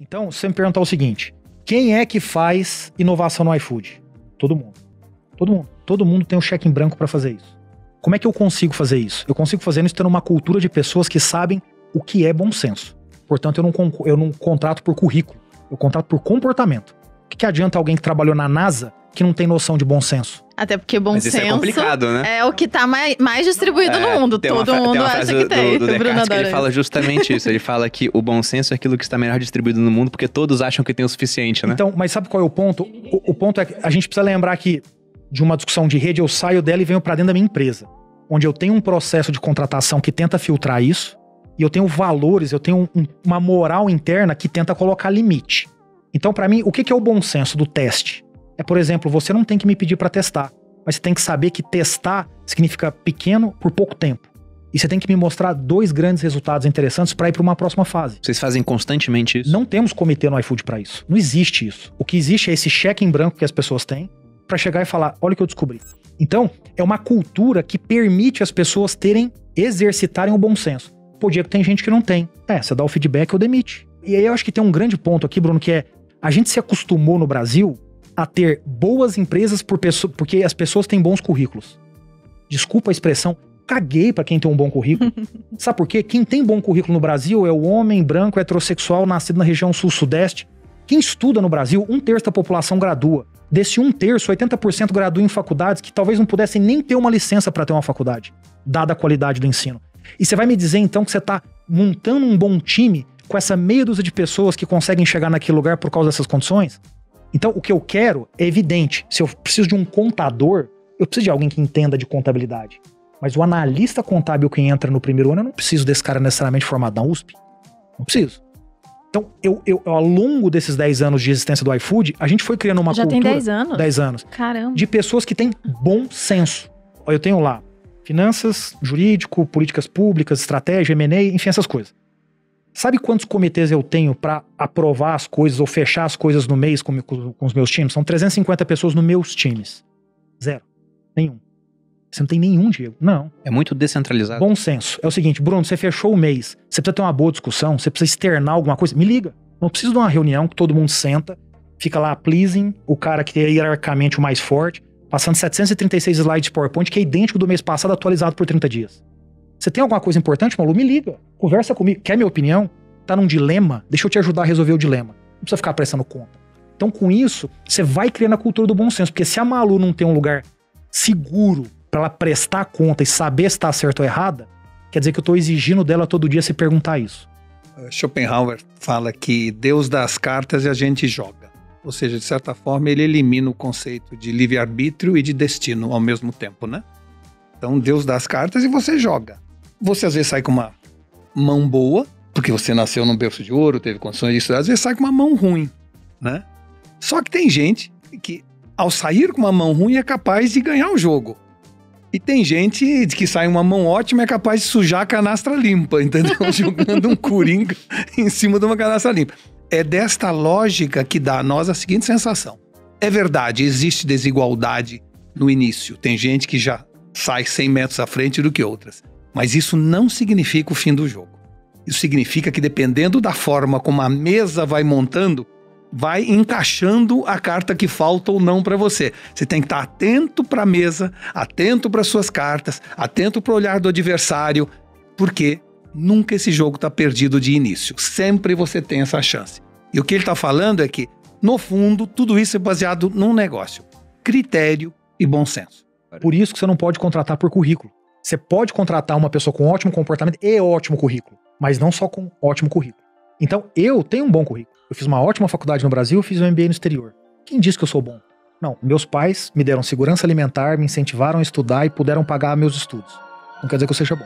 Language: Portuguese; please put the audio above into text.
Então, se você me perguntar o seguinte: quem é que faz inovação no iFood? Todo mundo. Todo mundo. Todo mundo tem um cheque em branco para fazer isso. Como é que eu consigo fazer isso? Eu consigo fazer isso tendo uma cultura de pessoas que sabem o que é bom senso. Portanto, eu não, eu não contrato por currículo, eu contrato por comportamento. O que, que adianta alguém que trabalhou na NASA que não tem noção de bom senso? Até porque bom Mas isso senso é complicado, né? é o que tá mais, mais distribuído É, no mundo. tem uma Todo tem mundo uma acha que do, tem. Do, do O Bruno que ele fala justamente isso. Ele fala que o bom senso é aquilo que está melhor distribuído no mundo, porque todos acham que tem o suficiente, né? Então, mas sabe qual é o ponto? O, o ponto é que a gente precisa lembrar que de uma discussão de rede, eu saio dela e venho para dentro da minha empresa, onde eu tenho um processo de contratação que tenta filtrar isso, e eu tenho valores, eu tenho um- uma moral interna que tenta colocar limite. Então, para mim, o que que é o bom senso do teste? É, por exemplo, você não tem que me pedir para testar, mas você tem que saber que testar significa pequeno por pouco tempo. E você tem que me mostrar dois grandes resultados interessantes para ir para uma próxima fase. Vocês fazem constantemente isso? Não temos comitê no iFood para isso. Não existe isso. O que existe é esse cheque em branco que as pessoas têm para chegar e falar: olha o que eu descobri. Então, é uma cultura que permite as pessoas terem, exercitarem o bom senso. Pô, Diego, tem gente que não tem. É, você dá o feedback ou demite. E aí eu acho que tem um grande ponto aqui, Bruno, que é a gente se acostumou no Brasil a ter boas empresas por pesso- porque as pessoas têm bons currículos. Desculpa a expressão, caguei pra quem tem um bom currículo. Sabe por quê? Quem tem bom currículo no Brasil é o homem branco heterossexual nascido na região sul-sudeste. Quem estuda no Brasil, um terço da população gradua. Desse um terço, 80% gradua em faculdades que talvez não pudessem nem ter uma licença para ter uma faculdade, dada a qualidade do ensino. E você vai me dizer então que você tá montando um bom time com essa meia dúzia de pessoas que conseguem chegar naquele lugar por causa dessas condições? Então, o que eu quero é evidente. Se eu preciso de um contador, eu preciso de alguém que entenda de contabilidade. Mas o analista contábil que entra no primeiro ano, eu não preciso desse cara necessariamente formado na USP. Não preciso. Então, eu, eu, ao longo desses 10 anos de existência do iFood, a gente foi criando uma Já tem cultura... 10 anos? 10 anos. Caramba. De pessoas que têm bom senso. Eu tenho lá finanças, jurídico, políticas públicas, estratégia, M&A, enfim, essas coisas. Sabe quantos comitês eu tenho para aprovar as coisas ou fechar as coisas no mês com, com- com os meus times? São 350 pessoas nos meus times. Zero. Nenhum. Você não tem nenhum, Diego? Não. É muito descentralizado. Bom senso. É o seguinte, Bruno, você fechou o mês, você precisa ter uma boa discussão, você precisa externar alguma coisa, me liga. Não preciso de uma reunião que todo mundo senta, fica lá pleasing, o cara que é hierarquicamente o mais forte, passando 736 slides de PowerPoint, que é idêntico do mês passado, atualizado por 30 dias. Você tem alguma coisa importante, Malu? Me liga. Conversa comigo. Quer minha opinião? Tá num dilema? Deixa eu te ajudar a resolver o dilema. Não precisa ficar prestando conta. Então, com isso, você vai criando a cultura do bom senso. Porque se a Malu não tem um lugar seguro para ela prestar conta e saber se tá certo ou errada, quer dizer que eu tô exigindo dela todo dia se perguntar isso. Schopenhauer fala que Deus dá as cartas e a gente joga. Ou seja, de certa forma, ele elimina o conceito de livre-arbítrio e de destino ao mesmo tempo, né? Então, Deus dá as cartas e você joga. Você às vezes sai com uma mão boa, porque você nasceu num berço de ouro, teve condições de estudar, às vezes sai com uma mão ruim, né? Só que tem gente que, ao sair com uma mão ruim, é capaz de ganhar o jogo. E tem gente que sai uma mão ótima é capaz de sujar a canastra limpa, entendeu? Jogando um coringa em cima de uma canastra limpa. É desta lógica que dá a nós a seguinte sensação. É verdade, existe desigualdade no início. Tem gente que já sai 100 metros à frente do que outras. Mas isso não significa o fim do jogo. Isso significa que dependendo da forma como a mesa vai montando, vai encaixando a carta que falta ou não para você. Você tem que estar atento para a mesa, atento para suas cartas, atento para o olhar do adversário, porque nunca esse jogo está perdido de início. Sempre você tem essa chance. E o que ele está falando é que, no fundo, tudo isso é baseado num negócio: critério e bom senso. Por isso que você não pode contratar por currículo. Você pode contratar uma pessoa com ótimo comportamento e ótimo currículo, mas não só com ótimo currículo. Então, eu tenho um bom currículo. Eu fiz uma ótima faculdade no Brasil, fiz um MBA no exterior. Quem disse que eu sou bom? Não, meus pais me deram segurança alimentar, me incentivaram a estudar e puderam pagar meus estudos. Não quer dizer que eu seja bom.